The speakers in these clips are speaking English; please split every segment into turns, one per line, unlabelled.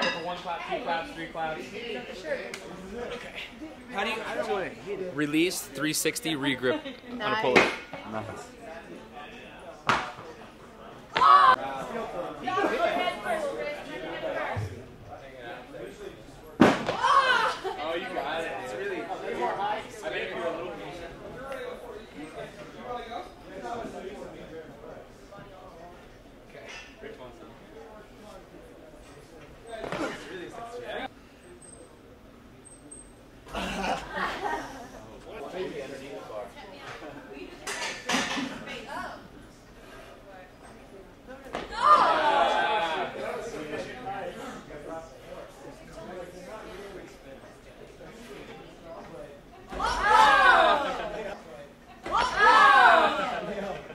Go for one clap, two claps, three claps. How do you? I don't want to hit it. Release 360 regrip on a pull up.
Nice.
Oh, you got it. It's really. I bet if you were a little patient. Okay. Rich wants some.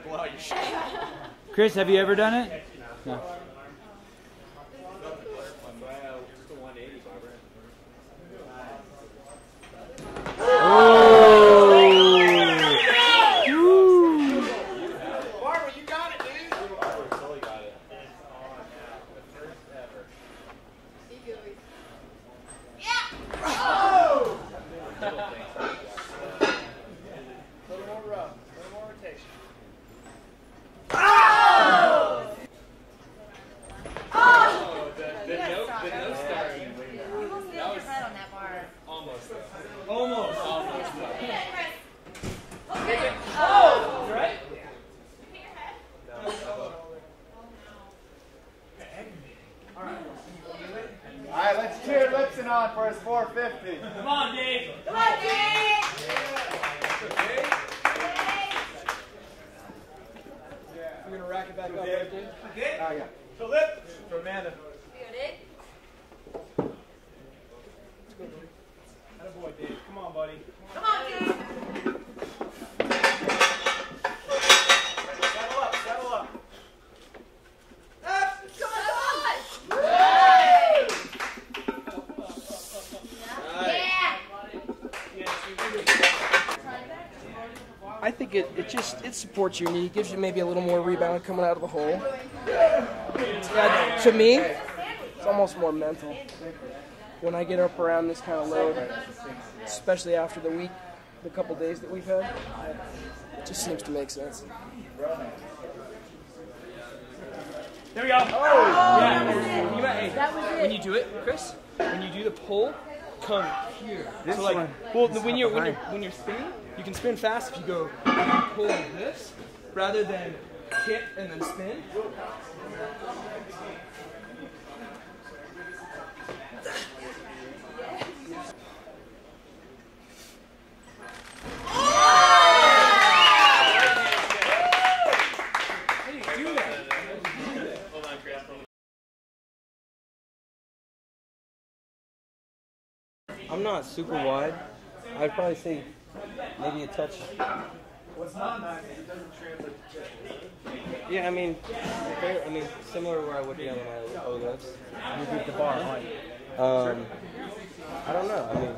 Blow out your shit.
Chris, have you ever done it? No.
Barber, you got it, dude. Barber totally got it. First ever. Little things like that. little more rub, little more rotation. Oh! The, the note, the note.
You will stand your head on that bar.
Almost.
Almost.
Almost.
Oh! oh.
Right?
Oh, All right, let's cheer Lipson on for his 450.
Come on, Dave.
Come on, Dave! Yeah.
We're gonna rack it back up, right, dude?
Okay.
Oh, yeah.
So lip. For Amanda.
I think it, it just it supports your knee, gives you maybe a little more rebound coming out of the hole. Yeah, to me, it's almost more mental. When I get up around this kind of load, especially after the week, the couple days that we've had, it just seems to make sense.
There we go. Oh! Yeah. You might- hey,
That was it.
When you do it, Chris, when you do the pull, come here. so like, well, when you're when you're when you're spinning, you can spin fast if you go pull like this, rather than hit and then spin.
Hold on, Chris.
I'm not super wide. I'd probably say maybe a touch.
What's not nice is it doesn't translate to.
Yeah, I mean, fair, I mean, similar to where I would be on my O lifts.
You beat the bar, right?
Um, I don't know. I mean,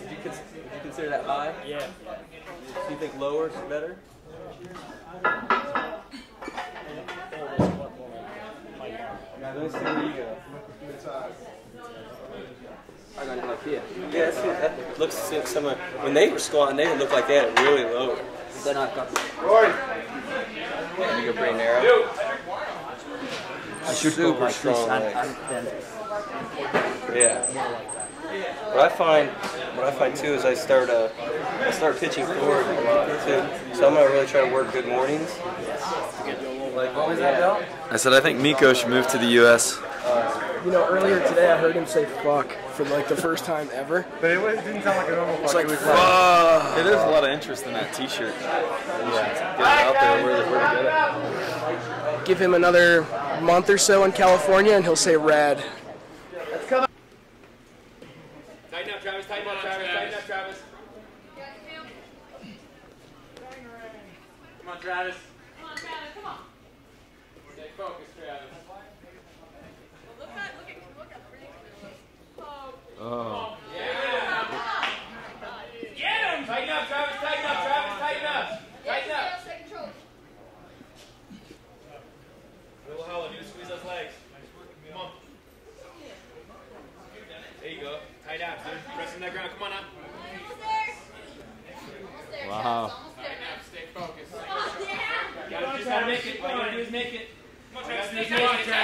would you, cons- would you consider that high?
Yeah.
Do you think lower is better? Yeah, let me see where you go. I got it like here. Yeah, that's, that looks sim- similar. When they were squatting, they would look like they had it really low. Then I got. Let me go pretty narrow.
I should
Super
go like this.
strong
And,
legs.
and then
Yeah. What I find, what I find too is I start, uh, I start pitching forward a lot too. So I'm gonna really try to work good mornings. Like, what was that, Bill?
I said I think Mikko should move to the U.S.
You know, earlier today I heard him say "fuck" for like the first time ever.
But it, was, it didn't sound like a normal fuck.
It's like
it was
fuck.
It is a lot of interest in that T-shirt. Yeah. Get it out there where, where to get it.
Give him another month or so in California, and he'll say "rad."
Tighten up, Travis. Tighten up, Travis. Tighten up, Travis. Come on, Travis focused, Travis.
Well, look at, look at, look at ridiculous. Oh.
Oh. Yeah.
Get him! Tighten up, Travis, tighten up, Travis, tighten up. Tighten up.
Take control.
Little
hollow, you squeeze those legs. Come on. There you go. Tight abs, dude. Pressing that ground. Come on up. Almost there. Almost there.
Wow.
Tight abs, stay focused. Oh, yeah. You gotta, just gotta make it. All you gotta do is make it. Come on, it.